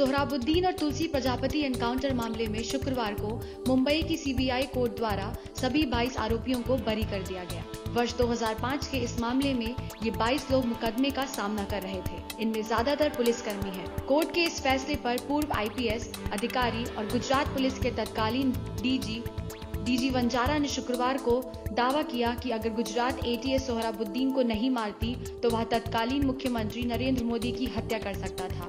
सोहराबुद्दीन और तुलसी प्रजापति एनकाउंटर मामले में शुक्रवार को मुंबई की सीबीआई कोर्ट द्वारा सभी 22 आरोपियों को बरी कर दिया गया। वर्ष 2005 के इस मामले में ये 22 लोग मुकदमे का सामना कर रहे थे। इनमें ज़्यादातर पुलिसकर्मी हैं। कोर्ट के इस फैसले पर पूर्व आईपीएस अधिकारी और गुजरात पुलिस के तत्कालीन डीजी डीजी वंजारा ने शुक्रवार को दावा किया कि अगर गुजरात एटीएस सोहराबुद्दीन को नहीं मारती तो वह तत्कालीन मुख्यमंत्री नरेंद्र मोदी की हत्या कर सकता था।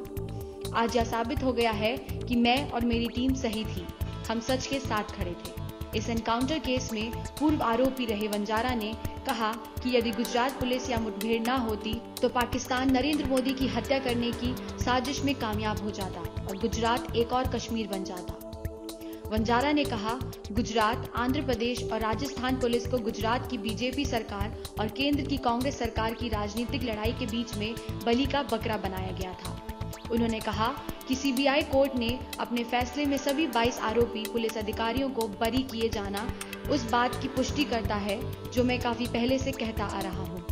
आज यह साबित हो गया है कि मैं और मेरी टीम सही थी। हम सच के साथ खड़े थे। इस एनकाउंटर केस में पूर्व आरोपी रहे वंजारा ने कहा कि यदि गुजरात पुलिस या मुठभेड़ न होती तो पाकिस्तान नरेंद्र मोदी की हत्या करने की साजिश में कामयाब हो जाता और गुजरात एक और कश्मीर बन जाता। वंजारा ने कहा, गुजरात, आंध्र प्रदेश और राजस्थान पुलिस को गुजरात की बीजेपी सरकार और केंद्र की कांग्रेस सरकार की राजनीतिक लड़ाई के बीच में बलि का बकरा बनाया गया था। उन्होंने कहा कि सीबीआई कोर्ट ने अपने फैसले में सभी 22 आरोपी पुलिस अधिकारियों को बरी किए जाना उस बात की पुष्टि करता है, जो मैं काफ़ी पहले से कहता आ रहा हूँ,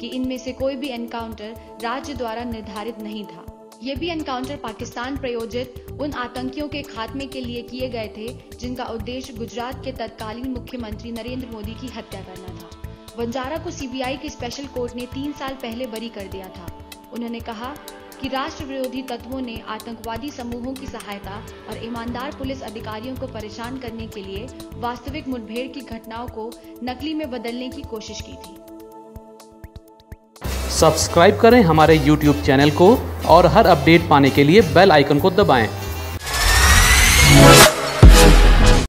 कि इनमें से कोई भी एनकाउंटर राज्य द्वारा निर्धारित नहीं था। ये भी एनकाउंटर पाकिस्तान प्रयोजित उन आतंकियों के खात्मे के लिए किए गए थे, जिनका उद्देश्य गुजरात के तत्कालीन मुख्यमंत्री नरेंद्र मोदी की हत्या करना था। वंजारा को सीबीआई की स्पेशल कोर्ट ने तीन साल पहले बरी कर दिया था। उन्होंने कहा कि राष्ट्र विरोधी तत्वों ने आतंकवादी समूहों की सहायता और ईमानदार पुलिस अधिकारियों को परेशान करने के लिए वास्तविक मुठभेड़ की घटनाओं को नकली में बदलने की कोशिश की थी। सब्सक्राइब करें हमारे YouTube चैनल को और हर अपडेट पाने के लिए बेल आइकन को दबाएँ।